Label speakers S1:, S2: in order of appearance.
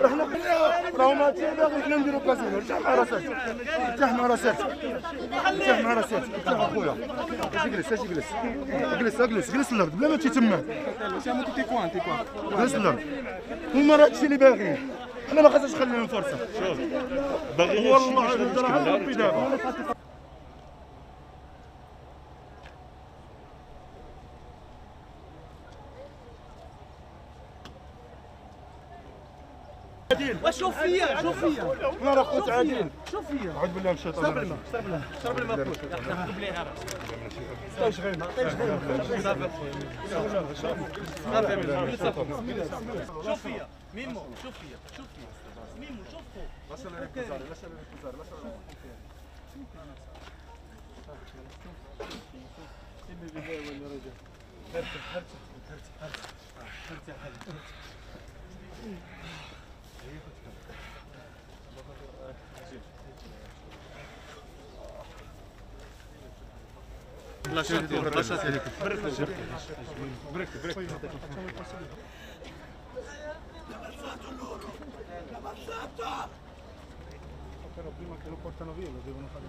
S1: رحنا راهو ما باغي حنا نديرو كازينو ارتاح مع راسك ارتاح مع راسك ارتاح مع راسك ارتاح اخويا أجي جلس أجي جلس اجلس اجلس جلس الأرض بلا ما تجي تما جلس الأرض هما راه هادشي اللي باغيين أنا ما خاصناش نخلي لهم فرصه
S2: باغي
S1: والله راه ربي دابا
S3: وشوف فيا شوف فيا
S1: أنا راه خوت عادل
S3: شوف فيا
S1: عاد بالله مشيت شرب
S3: الماء شرب الماء شرب الماء شوف فيا ميمو شوف فيا شوف فيا ميمو شوف فوق Lasciate Facciamo il passaggio. L'ha L'avanzato loro! L'ha L'avanzato!
S1: Però prima che lo portano via lo devono fare